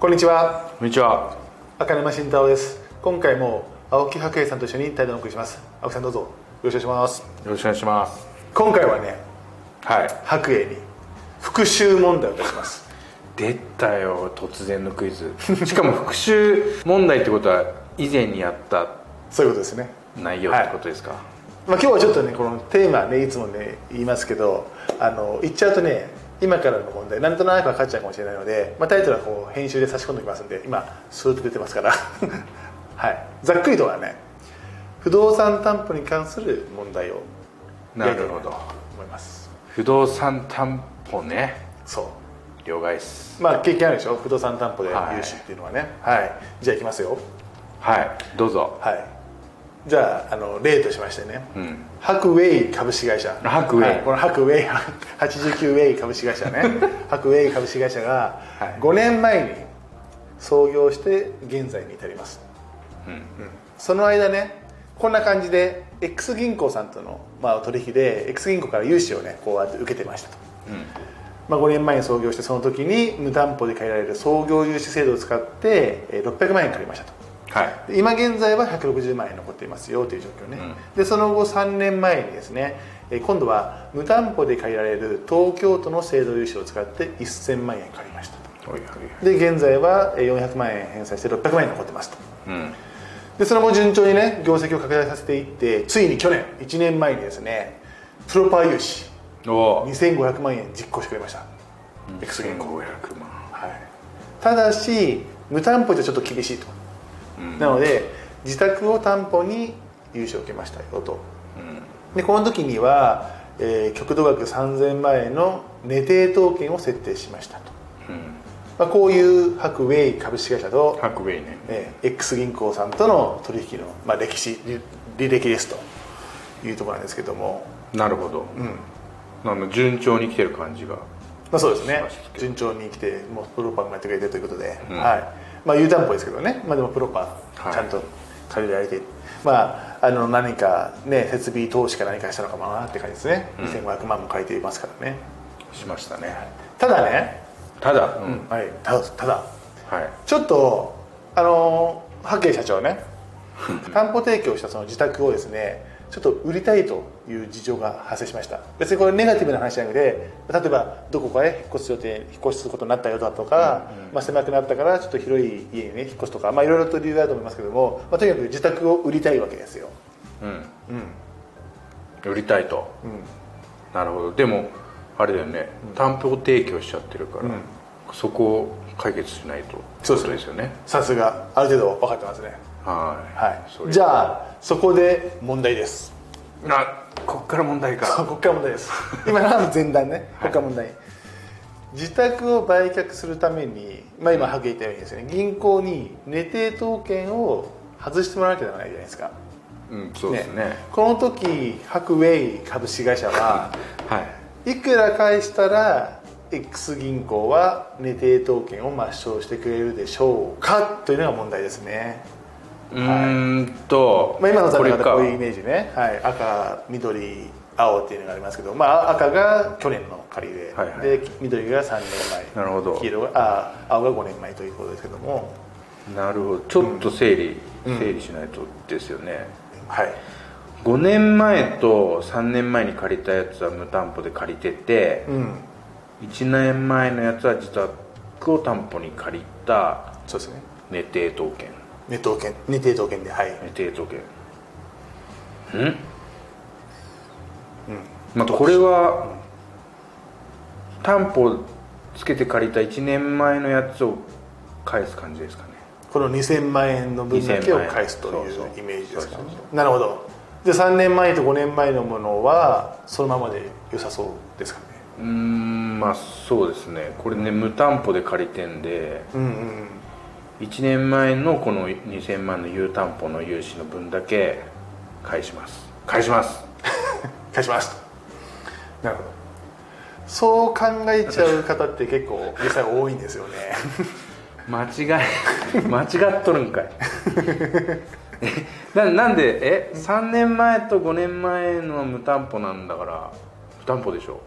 こんにちは。こんにちは。赤沼慎太郎です。今回も青木白英さんと一緒に対談をお送りします。青木さんどうぞ。よろしくお願いします。よろしくお願いします。今回はねはい。白英に復習問題を出します。出たよ突然のクイズ。しかも復習問題ってことは以前にやったそういうことですね。内容ってことですか、まあ、今日はちょっとねこのテーマねいつもね言いますけどあの言っちゃうとね今からの問題なんとなく分かっちゃうかもしれないので、まあ、タイトルはこう編集で差し込んでおきますんで今スーッと出てますから。はい。ざっくりとはね不動産担保に関する問題をなるほど。思います。不動産担保ね。そう。了解っす。まあ経験あるでしょ？不動産担保ではい。融資っていうのはね。はい、じゃあいきますよ。はい。どうぞ。はいじゃああの例としましてね、うん。ハクウェイ株式会社。ハクウェイ。はい。このハクウェイ 89ウェイ株式会社ね。ハクウェイ株式会社がはい。5年前に創業して現在に至ります、うん。その間ねこんな感じで X 銀行さんとの、まあ、取引で X 銀行から融資をねこうやって受けてましたと、まあ、5年前に創業してその時に無担保で借りられる創業融資制度を使ってえー600万円借りましたとはい。で今現在は160万円残っていますよという状況ね、でその後3年前にですねえー今度は無担保で借りられる東京都の制度融資を使って1000万円借りましたと。で現在はえー400万円返済して600万円残ってますと。いうん。でその後順調にね業績を拡大させていってついに去年1年前にですねプロパー融資おお2500万円実行してくれました、X 銀行500万。はい、ただし無担保じゃちょっと厳しいと、なので自宅を担保に融資を受けましたよと。でこの時には、えー極度額3000万円の値定当権を設定しましたと、まあ、こういうハクウェイ株式会社と、ハクウェイねえー X 銀行さんとの取引の、まあ、歴史履履歴ですと。いうところなんですけども、なるほど、なん。だ順調に来てる感じがまあ、そうですね。順調に来てもうプロパーもやってくれてるということで、うん。はいまあ有担保ですけどね、まあ、でもプロパはい。ーちゃんと借りられて、まああの何かね設備投資か何かしたのかなって感じですね、2500万も借りていますからね。しましたね。ただね、ただ、うん。はい、ただただ。はい。ちょっとあのハケ社長ね。担保提供したその自宅をですねちょっと売りたいという事情が発生しました。別にこれネガティブな話じゃなくて例えばどこかへ引っ越す予定引っ越しすることになったよだとか、まあ、狭くなったからちょっと広い家にね引っ越すとかまあいろいろと理由があると思いますけども、まあ、とにかく自宅を売りたいわけですよ。うん。売りたいと、なるほど。でもあれだよね、担保提供しちゃってるから、そこを解決しないとそうですよね。さすが。ある程度分かってますねはい。はい。じゃあそこで問題です。あこっから問題そうかここから問題です。今のは前段ね。ここから問題、自宅を売却するために、まあ、今はっきり言ったようにですね銀行に値定当権を外してもらわなきゃならないじゃないですか。うんそうですね。この時ハクウェイ株式会社ははい。いくら返したら X 銀行は値定当権を抹消してくれるでしょうか？というのが問題ですね、うーんと、まあ、今の残こういうイメージね、はい、赤緑青っていうのがありますけど、まあ、赤が去年の借りで,、はいはい。で緑が3年前。なるほど。黄色があ青が5年前ということですけども。なるほど。ちょっと整理、整理しないとですよね。はい。5年前と3年前に借りたやつは無担保で借りてて、うん。1年前のやつは自宅を担保に借りたそうですね。値定当権値当権値定当権ではい。値定当権ん？まあこれは担保つけて借りた1年前のやつを返す感じですかね。この2000万円の分だけを返すという2000万円そうそうイメージですかね。なるほど。で3年前と5年前のものはそのままで良さそうですかね。うーんまあそうですね。これね無担保で借りてんで。うんうん1年前のこの2000万の有担保の融資の分だけ返します。返します。返します。なるほど。そう考えちゃう方って結構実際多いんですよね。間違い間違っとるんかい。ななんでえ3年前と5年前の無担保なんだから無担保でしょ。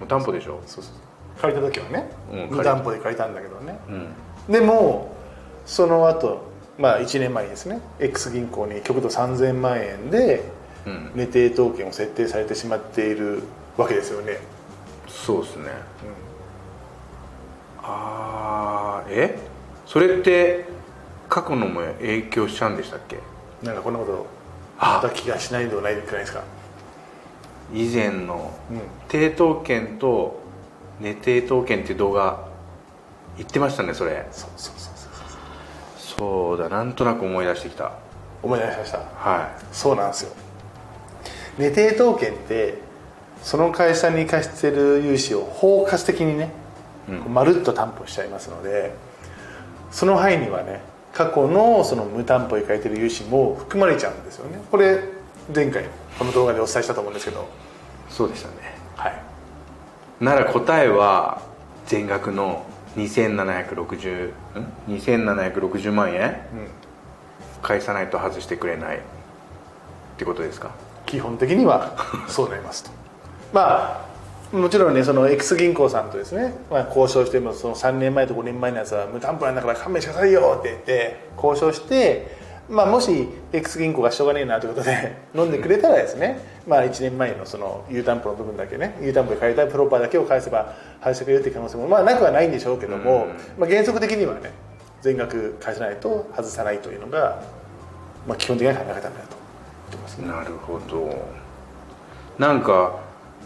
無担保でしょ。そうそう借りた時はね、うん無担保で借りたんだけどね。うん。でもその後まあ1年前にですね。X 銀行に極度3000万円でうん。値定当権を設定されてしまっているわけですよね、そうですね、ああえ？それって過去のも影響しちゃうんでしたっけ？なんかこんなことあ。あった気がしないではないくらいですか。以前のうん。抵当権と値定当権っていう動画言ってましたねそれ。そうそうそうそうだなんとなく思い出してきた。思い出しました。はそうなんですよ。値定当権ってその会社に貸してる融資を包括的にね、うん。まるっと担保しちゃいますのでその範囲にはね過去のその無担保に書いてる融資も含まれちゃうんですよね。これ前回この動画でお伝えしたと思うんですけど。いそうでしたね。はい。なら答えは全額の2760ん？2760万円？うん。返さないと外してくれないってことですか？基本的には そうなりますと。まあもちろんねその X 銀行さんとですね、まあ、交渉してもその3年前と5年前のやつは無担保なんだから勘弁してくださいよって言って交渉して、まあ、もし X 銀行がしょうがねえなということで 飲んでくれたらですね、まあ、1年前のその有担保の部分だけね有担保で借りたプロパーだけを返せば返してくれるっていう可能性もまあなくはないんでしょうけども、まあ、原則的にはね全額返さないと外さないというのが、まあ、基本的な考え方だと。言ってますね。なるほど。なんか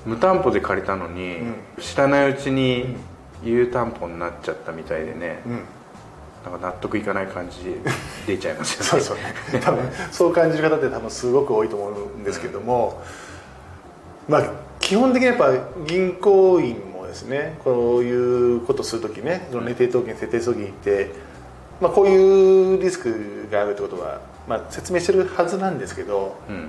無担保で借りたのに、うん。知らないうちに有担保になっちゃったみたいでね、うんなんか納得いかない感じ 出ちゃいますよね。そうそうね。多分そう感じる方って多分すごく多いと思うんですけども、まあ基本的にやっぱ銀行員もですねこういうことする時ねその値定当権設定する時って、まあ、こういうリスクがあるってことは、まあ、説明してるはずなんですけどうん。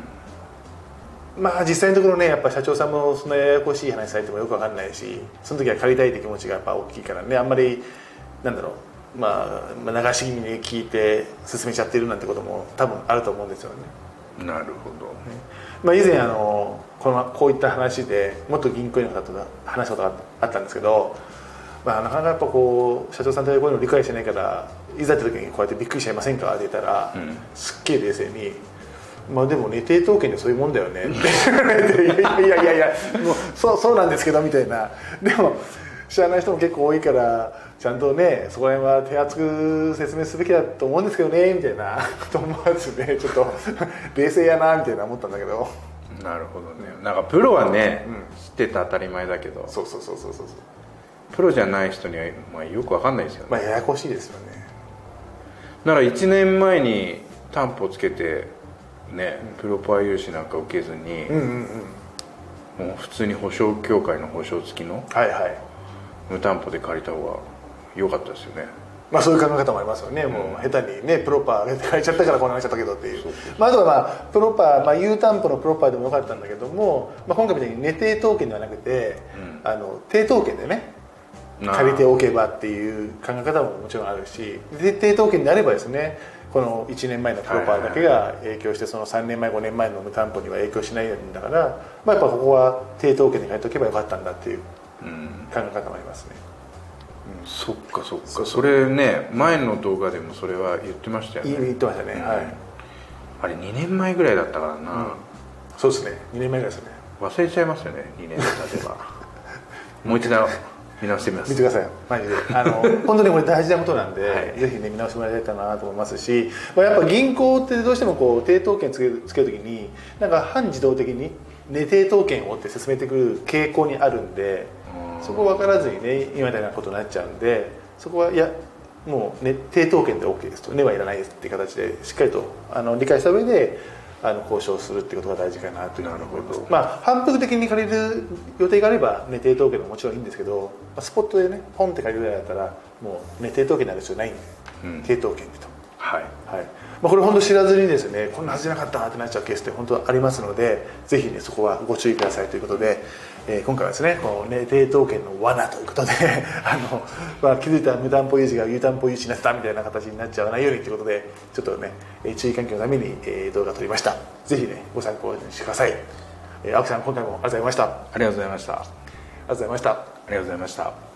まあ実際のところねやっぱ社長さんもそんなややこしい話されてもよくわかんないしその時は借りたいって気持ちがやっぱ大きいからねあんまりなんだろう、まあ、まあ流し気味に聞いて進めちゃってるなんてことも多分あると思うんですよね、なるほど。まあ、以前あのこのこういった話で元銀行員の方と話したことがあったんですけど、まあ、なかなかやっぱこう社長さんってこういうの理解してないからいざって時にこうやってびっくりしちゃいませんかって言ったら、うん。すっげえ冷静に「まあでもね抵当権でそういうもんだよね」って言われて「いやいやいやいやもうそうそうなんですけど」みたいな。でも知らない人も結構多いからちゃんとねそこら辺は手厚く説明すべきだと思うんですけどねみたいなこ と思わずねちょっと冷静やなみたいな思ったんだけど。なるほどね。なんかプロはね、うん知ってて当たり前だけど。そうそうそうそうそうプロじゃない人には、まあ、よくわかんないですよね、まあややこしいですよね。なら1年前に担保つけてね、プロパー融資なんか受けずに、うんうんうん。もう普通に保証協会の保証付きのはいはい無担保で借りた方が良かったですよね。まあそういう考え方もありますよね、もう下手にねプロパー借りちゃったからこうなっちゃったけどっていう。まあ、あとはまあプロパー、まあ、有担保のプロパーでもよかったんだけども、まあ、今回みたいに値定当権ではなくて、あの定当権でね借りておけばっていう考え方ももちろんあるしで定当権であればですねこの1年前のプロパーだけが影響してその3年前5年前の無担保には影響しないんだから、まあ、やっぱここは定当権で借りておけばよかったんだっていう。うん考え方もありますね。そっかそっか。それね前の動画でもそれは言ってましたよね。言ってましたね、はい、あれ2年前ぐらいだったからな、そうですね。2年前ぐらいですね。忘れちゃいますよね2年経てば。もう一度見直してみます。見てください。マジで。あの 本当にこれ大事なことなんで、はい。ぜひね見直してもらいたいなと思いますし、まあ、やっぱ銀行ってどうしてもこう抵当権つけるつけるときになんか半自動的に値抵当権をって進めてくる傾向にあるんでうんそこ分からずにね今みたいなことになっちゃうんでそこはいやもう、ね、抵当権で OK ですと。値はいらないですっていう形でしっかりとあの理解した上であの交渉するっていうことが大事かなというふうに思います。まあ反復的に借りる予定があれば値定当権ももちろんいいんですけど、まあ、スポットでねポンって借りるぐらいだったらもう値定当権になる必要ないんで、うん。抵当権でと。はい。はい。まあ、これ本当知らずにですねこんなはずじゃなかったってなっちゃうケースって本当ありますのでぜひねそこはご注意くださいということで、えー今回はですねこの、ね、抵当権の罠ということで あの、まあ、気づいたら無担保融資が有担保融資になってたみたいな形になっちゃわないようにということでちょっとねえー注意喚起のために、えー動画を撮りました。ぜひねご参考にしてください、えー青木さん今回もありがとうございました。ありありがとうございました。あがとうございました。りがとうございました